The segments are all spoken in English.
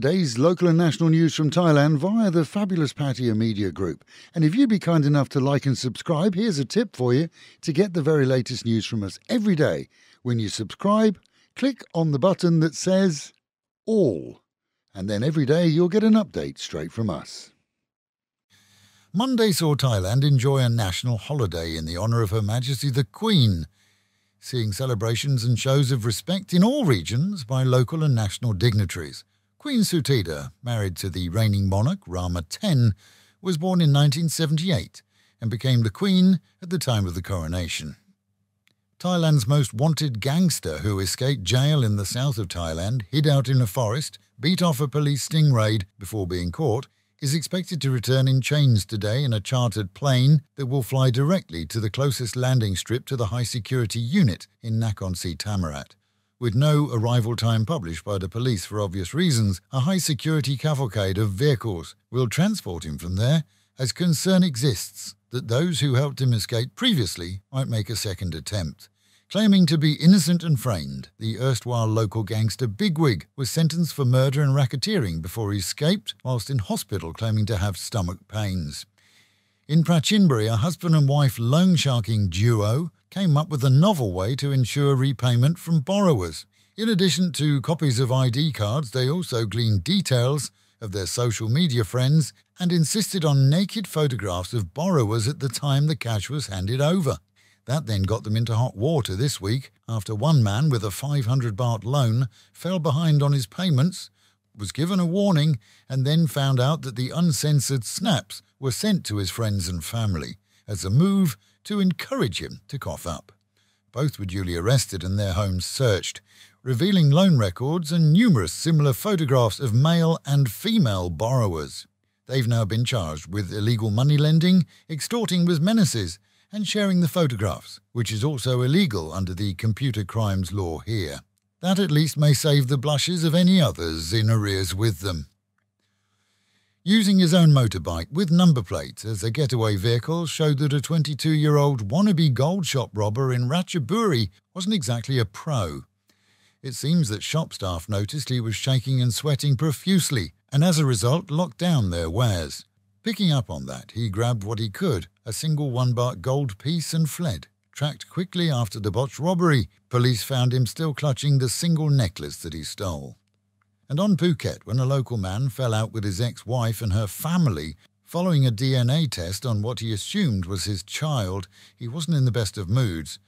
Today's local and national news from Thailand via the fabulous Pattaya Media Group. And if you'd be kind enough to like and subscribe, here's a tip for you to get the very latest news from us every day. When you subscribe, click on the button that says All, and then every day you'll get an update straight from us. Monday saw Thailand enjoy a national holiday in the honour of Her Majesty the Queen, seeing celebrations and shows of respect in all regions by local and national dignitaries. Queen Suthida, married to the reigning monarch Rama X, was born in 1978 and became the Queen at the time of the coronation. Thailand's most wanted gangster who escaped jail in the south of Thailand, hid out in a forest, beat off a police sting raid before being caught, is expected to return in chains today in a chartered plane that will fly directly to the closest landing strip to the high security unit in Nakhon Si Thammarat. With no arrival time published by the police for obvious reasons, a high security cavalcade of vehicles will transport him from there as concern exists that those who helped him escape previously might make a second attempt. Claiming to be innocent and framed, the erstwhile local gangster Bigwig was sentenced for murder and racketeering before he escaped whilst in hospital claiming to have stomach pains. In Prachinburi, a husband and wife loan sharking duo came up with a novel way to ensure repayment from borrowers. In addition to copies of ID cards, they also gleaned details of their social media friends and insisted on naked photographs of borrowers at the time the cash was handed over. That then got them into hot water this week after one man with a 500 baht loan fell behind on his payments, was given a warning, and then found out that the uncensored snaps were sent to his friends and family as a move to encourage him to cough up. Both were duly arrested and their homes searched, revealing loan records and numerous similar photographs of male and female borrowers. They've now been charged with illegal money lending, extorting with menaces, and sharing the photographs, which is also illegal under the computer crimes law here. That at least may save the blushes of any others in arrears with them. Using his own motorbike with number plates as a getaway vehicle showed that a 22 year old wannabe gold shop robber in Ratchaburi wasn't exactly a pro. It seems that shop staff noticed he was shaking and sweating profusely and as a result locked down their wares. Picking up on that, he grabbed what he could a single one baht gold piece and fled. Tracked quickly after the botched robbery, police found him still clutching the single necklace that he stole. And on Phuket, when a local man fell out with his ex wife and her family following a DNA test on what he assumed was his child, he wasn't in the best of moods,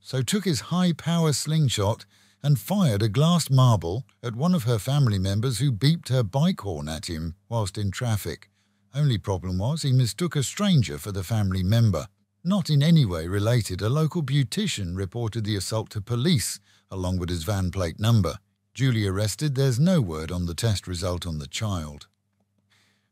so took his high power slingshot and fired a glass marble at one of her family members who beeped her bike horn at him whilst in traffic. Only problem was he mistook a stranger for the family member. Not in any way related, a local beautician reported the assault to police along with his van plate number. Duly arrested, there's no word on the test result on the child.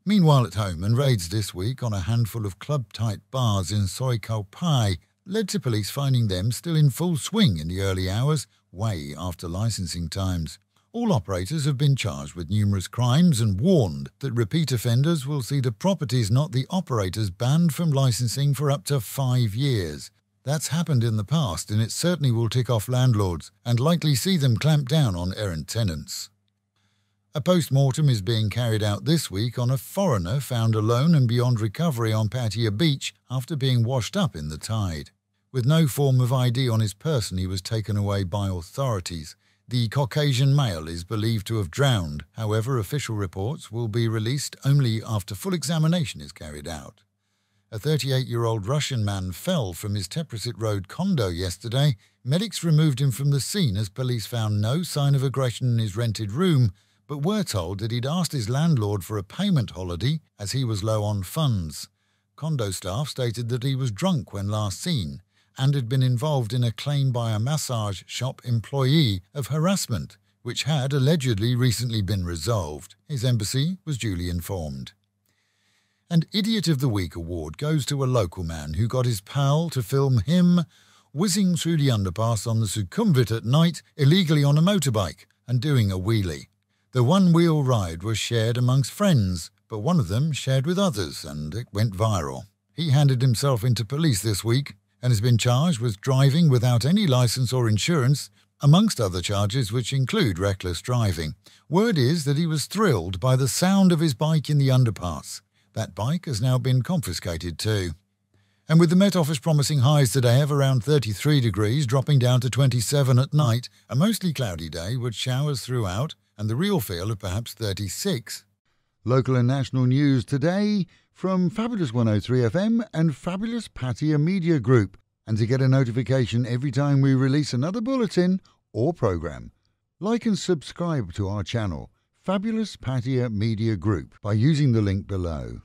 Meanwhile, at home, and raids this week on a handful of club type bars in Soi Khao Phai led to police finding them still in full swing in the early hours, way after licensing times. All operators have been charged with numerous crimes and warned that repeat offenders will see the properties, not the operators, banned from licensing for up to five years. That's happened in the past, and it certainly will tick off landlords and likely see them clamp down on errant tenants. A post mortem is being carried out this week on a foreigner found alone and beyond recovery on Pattaya Beach after being washed up in the tide. With no form of ID on his person, he was taken away by authorities. The Caucasian male is believed to have drowned. However, official reports will be released only after full examination is carried out. A 38 year old Russian man fell from his Thepprasit Road condo yesterday. Medics removed him from the scene as police found no sign of aggression in his rented room, but were told that he'd asked his landlord for a payment holiday as he was low on funds. Condo staff stated that he was drunk when last seen and had been involved in a claim by a massage shop employee of harassment, which had allegedly recently been resolved. His embassy was duly informed. And Idiot of the Week award goes to a local man who got his pal to film him whizzing through the underpass on the Sukhumvit at night illegally on a motorbike and doing a wheelie. The one wheel ride was shared amongst friends, but one of them shared with others and it went viral. He handed himself into police this week and has been charged with driving without any license or insurance, amongst other charges which include reckless driving. Word is that he was thrilled by the sound of his bike in the underpass. That bike has now been confiscated too. And with the Met Office promising highs today of around 33 degrees, dropping down to 27 at night, a mostly cloudy day with showers throughout, and the real feel of perhaps 36. Local and national news today from Fabulous 103 FM and Fabulous Pattaya Media Group. And to get a notification every time we release another bulletin or program, like and subscribe to our channel, Fabulous Pattaya Media Group, by using the link below.